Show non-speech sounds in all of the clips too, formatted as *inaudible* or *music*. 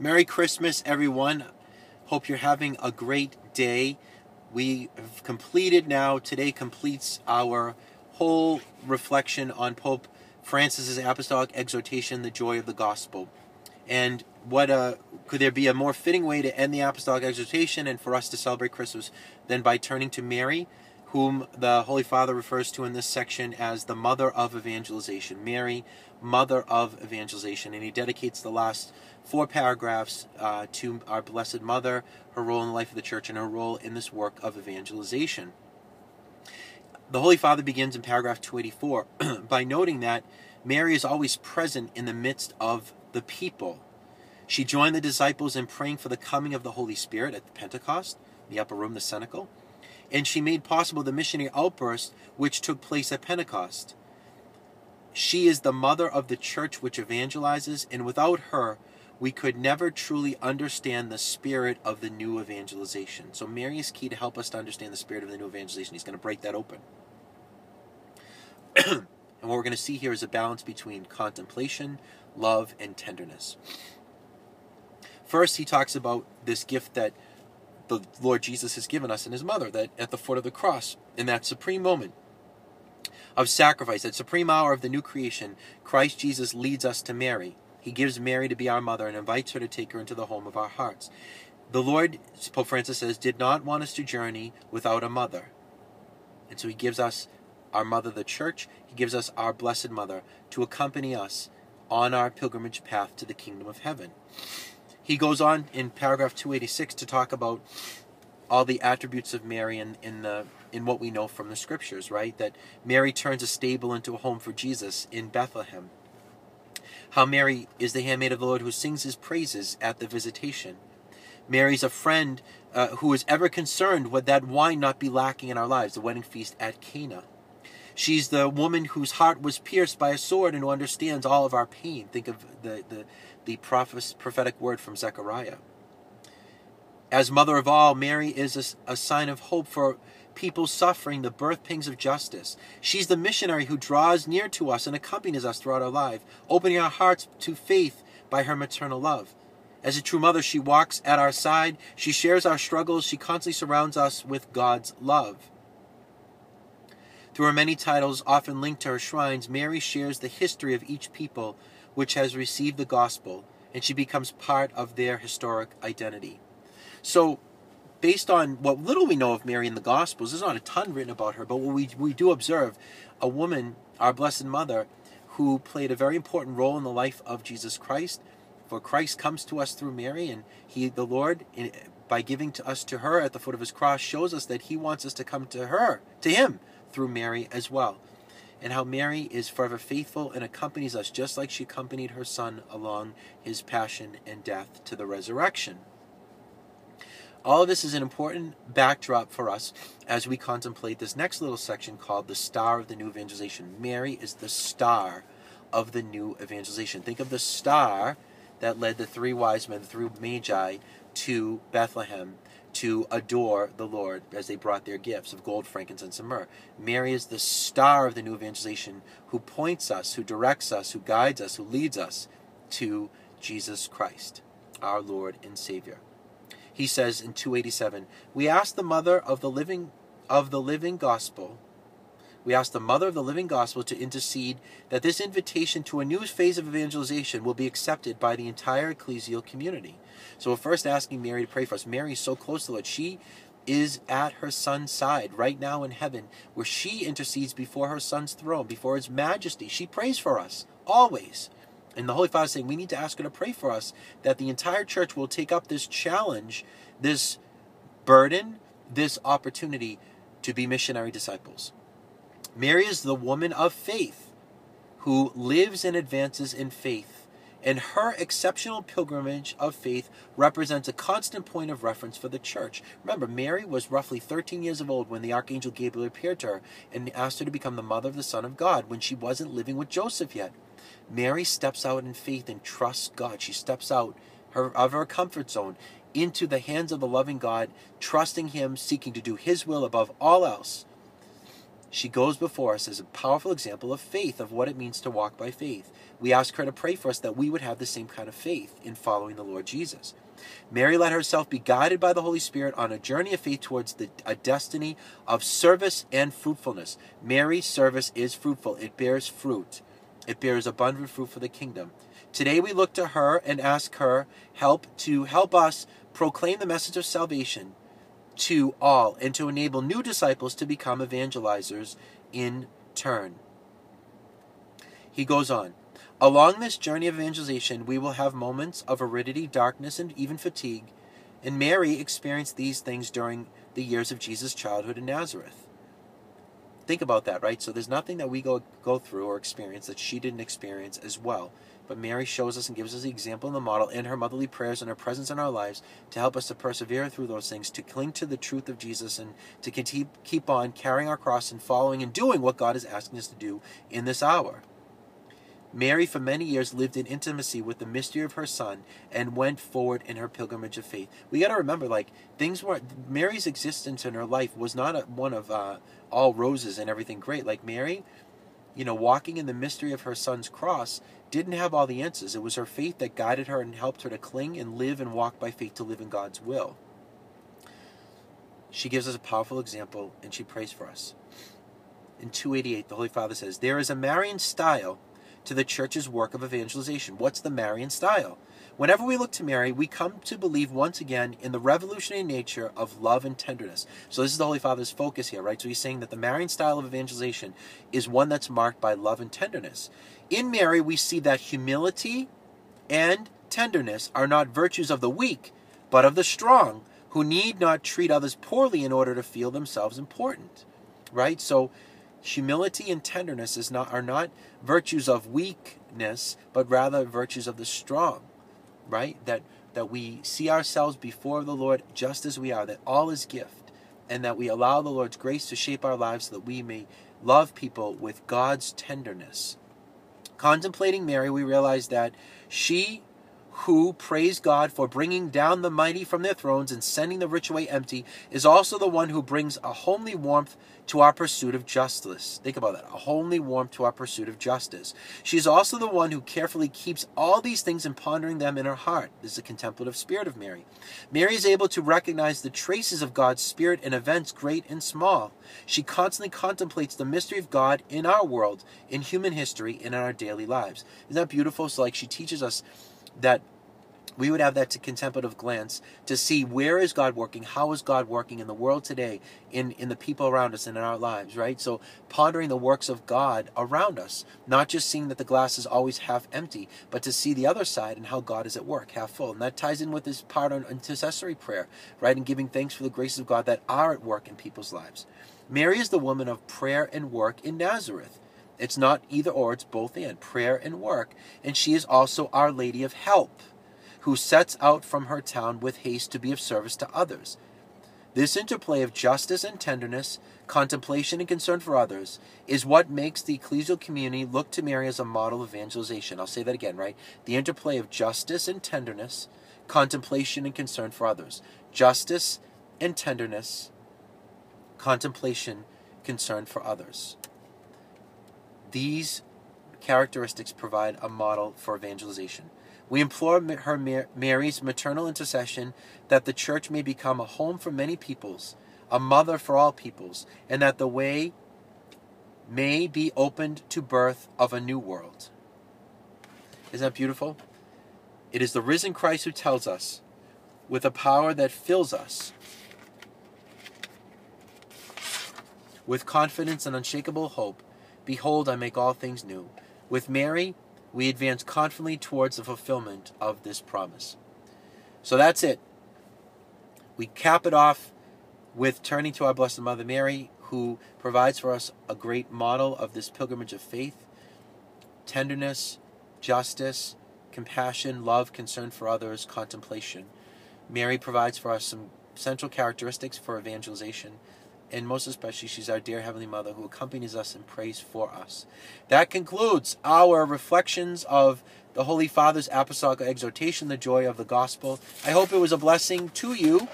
Merry Christmas, everyone. Hope you're having a great day. We have completed now, today completes our whole reflection on Pope Francis's apostolic exhortation, The Joy of the Gospel. And what uh, could there be a more fitting way to end the apostolic exhortation and for us to celebrate Christmas than by turning to Mary, whom the Holy Father refers to in this section as the mother of evangelization. Mary, mother of evangelization. And he dedicates the last four paragraphs uh, to our Blessed Mother, her role in the life of the Church, and her role in this work of evangelization. The Holy Father begins in paragraph 284 *clears throat* by noting that Mary is always present in the midst of the people. She joined the disciples in praying for the coming of the Holy Spirit at Pentecost, the upper room, the cenacle, and she made possible the missionary outburst which took place at Pentecost. She is the mother of the church which evangelizes, and without her, we could never truly understand the spirit of the new evangelization. So Mary is key to help us to understand the spirit of the new evangelization. He's going to break that open. *clears throat* and what we're going to see here is a balance between contemplation, love, and tenderness. First, he talks about this gift that the Lord Jesus has given us and his mother, that at the foot of the cross, in that supreme moment of sacrifice, that supreme hour of the new creation, Christ Jesus leads us to Mary. He gives Mary to be our mother and invites her to take her into the home of our hearts. The Lord, Pope Francis says, did not want us to journey without a mother. And so he gives us our mother, the church. He gives us our blessed mother to accompany us on our pilgrimage path to the kingdom of heaven. He goes on in paragraph 286 to talk about all the attributes of Mary in, in the in what we know from the scriptures, right? That Mary turns a stable into a home for Jesus in Bethlehem how Mary is the handmaid of the Lord who sings his praises at the visitation. Mary's a friend uh, who is ever concerned would that wine not be lacking in our lives, the wedding feast at Cana. She's the woman whose heart was pierced by a sword and who understands all of our pain. Think of the, the, the prophetic word from Zechariah. As mother of all, Mary is a, a sign of hope for people suffering the birth pangs of justice. She's the missionary who draws near to us and accompanies us throughout our life, opening our hearts to faith by her maternal love. As a true mother, she walks at our side, she shares our struggles, she constantly surrounds us with God's love. Through her many titles, often linked to her shrines, Mary shares the history of each people which has received the gospel, and she becomes part of their historic identity. So, based on what little we know of Mary in the Gospels, there's not a ton written about her, but what we, we do observe a woman, our Blessed Mother, who played a very important role in the life of Jesus Christ. For Christ comes to us through Mary, and He, the Lord, in, by giving to us to her at the foot of His cross, shows us that He wants us to come to her, to Him, through Mary as well. And how Mary is forever faithful and accompanies us just like she accompanied her Son along His passion and death to the resurrection. All of this is an important backdrop for us as we contemplate this next little section called the star of the new evangelization. Mary is the star of the new evangelization. Think of the star that led the three wise men, three magi, to Bethlehem to adore the Lord as they brought their gifts of gold, frankincense, and myrrh. Mary is the star of the new evangelization who points us, who directs us, who guides us, who leads us to Jesus Christ, our Lord and Savior he says in 287, we ask the mother of the living of the living gospel we ask the Mother of the Living Gospel to intercede that this invitation to a new phase of evangelization will be accepted by the entire ecclesial community. So we're first asking Mary to pray for us. Mary is so close to the Lord. She is at her son's side right now in heaven, where she intercedes before her son's throne, before his majesty. She prays for us, always. And the Holy Father is saying we need to ask her to pray for us that the entire church will take up this challenge, this burden, this opportunity to be missionary disciples. Mary is the woman of faith who lives and advances in faith, and her exceptional pilgrimage of faith represents a constant point of reference for the church. Remember, Mary was roughly 13 years of old when the archangel Gabriel appeared to her and asked her to become the mother of the Son of God when she wasn't living with Joseph yet. Mary steps out in faith and trusts God. She steps out her, of her comfort zone into the hands of the loving God, trusting Him, seeking to do His will above all else. She goes before us as a powerful example of faith, of what it means to walk by faith. We ask her to pray for us that we would have the same kind of faith in following the Lord Jesus. Mary let herself be guided by the Holy Spirit on a journey of faith towards the, a destiny of service and fruitfulness. Mary's service is fruitful, it bears fruit, it bears abundant fruit for the kingdom. Today we look to her and ask her help to help us proclaim the message of salvation to all and to enable new disciples to become evangelizers in turn. He goes on. Along this journey of evangelization, we will have moments of aridity, darkness, and even fatigue. And Mary experienced these things during the years of Jesus' childhood in Nazareth. Think about that, right? So there's nothing that we go go through or experience that she didn't experience as well. But Mary shows us and gives us the example and the model in her motherly prayers and her presence in our lives to help us to persevere through those things, to cling to the truth of Jesus, and to keep, keep on carrying our cross and following and doing what God is asking us to do in this hour. Mary, for many years, lived in intimacy with the mystery of her son and went forward in her pilgrimage of faith. We got to remember, like, things were, Mary's existence in her life was not a, one of uh, all roses and everything great. Like, Mary, you know, walking in the mystery of her son's cross, didn't have all the answers. It was her faith that guided her and helped her to cling and live and walk by faith to live in God's will. She gives us a powerful example and she prays for us. In 288, the Holy Father says, There is a Marian style to the church's work of evangelization. What's the Marian style? Whenever we look to Mary, we come to believe once again in the revolutionary nature of love and tenderness. So, this is the Holy Father's focus here, right? So, he's saying that the Marian style of evangelization is one that's marked by love and tenderness. In Mary, we see that humility and tenderness are not virtues of the weak, but of the strong, who need not treat others poorly in order to feel themselves important, right? So, humility and tenderness is not, are not virtues of weakness, but rather virtues of the strong, right? That, that we see ourselves before the Lord just as we are, that all is gift, and that we allow the Lord's grace to shape our lives so that we may love people with God's tenderness. Contemplating Mary, we realize that she who praise God for bringing down the mighty from their thrones and sending the rich away empty, is also the one who brings a homely warmth to our pursuit of justice. Think about that a homely warmth to our pursuit of justice. She is also the one who carefully keeps all these things and pondering them in her heart. This is the contemplative spirit of Mary. Mary is able to recognize the traces of God's spirit in events great and small. She constantly contemplates the mystery of God in our world, in human history, and in our daily lives. Isn't that beautiful? So, like, she teaches us that we would have that contemplative glance to see where is God working, how is God working in the world today, in, in the people around us and in our lives, right? So pondering the works of God around us, not just seeing that the glass is always half empty, but to see the other side and how God is at work, half full. And that ties in with this part on intercessory prayer, right? And giving thanks for the graces of God that are at work in people's lives. Mary is the woman of prayer and work in Nazareth. It's not either or, it's both and prayer and work. And she is also Our Lady of Help, who sets out from her town with haste to be of service to others. This interplay of justice and tenderness, contemplation and concern for others, is what makes the ecclesial community look to Mary as a model of evangelization. I'll say that again, right? The interplay of justice and tenderness, contemplation and concern for others. Justice and tenderness, contemplation, concern for others. These characteristics provide a model for evangelization. We implore her Mary's maternal intercession that the church may become a home for many peoples, a mother for all peoples, and that the way may be opened to birth of a new world. Isn't that beautiful? It is the risen Christ who tells us, with a power that fills us with confidence and unshakable hope, Behold, I make all things new. With Mary, we advance confidently towards the fulfillment of this promise. So that's it. We cap it off with turning to our Blessed Mother Mary, who provides for us a great model of this pilgrimage of faith tenderness, justice, compassion, love, concern for others, contemplation. Mary provides for us some central characteristics for evangelization and most especially, she's our dear Heavenly Mother who accompanies us and prays for us. That concludes our reflections of the Holy Father's apostolic exhortation, the joy of the gospel. I hope it was a blessing to you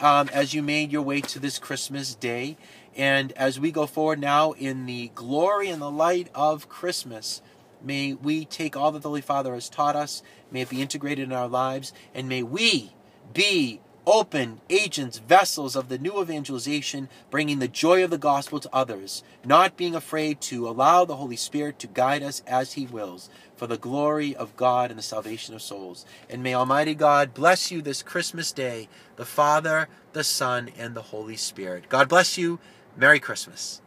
um, as you made your way to this Christmas day. And as we go forward now in the glory and the light of Christmas, may we take all that the Holy Father has taught us, may it be integrated in our lives, and may we be open agents, vessels of the new evangelization, bringing the joy of the gospel to others, not being afraid to allow the Holy Spirit to guide us as He wills, for the glory of God and the salvation of souls. And may Almighty God bless you this Christmas day, the Father, the Son, and the Holy Spirit. God bless you. Merry Christmas.